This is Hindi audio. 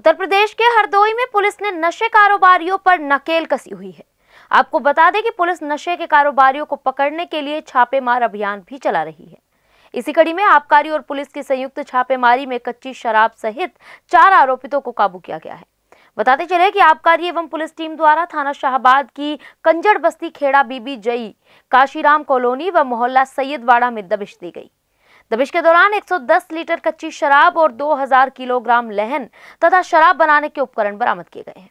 उत्तर प्रदेश के हरदोई में पुलिस ने नशे कारोबारियों पर नकेल कसी हुई है। आपको बता दें कि पुलिस नशे के कारोबारियों को पकड़ने के लिए छापेमार अभियान भी चला रही है। इसी कड़ी में आबकारी और पुलिस की संयुक्त छापेमारी में कच्ची शराब सहित चार आरोपितों को काबू किया गया है। बताते चले कि आबकारी एवं पुलिस टीम द्वारा थाना शाहबाद की कंजड़ बस्ती खेड़ा बीबी जई, काशीराम कॉलोनी व मोहल्ला सैयदवाड़ा में दबिश दी गई। दबिश के दौरान 110 लीटर कच्ची शराब और 2000 किलोग्राम लहन तथा शराब बनाने के उपकरण बरामद किए गए हैं।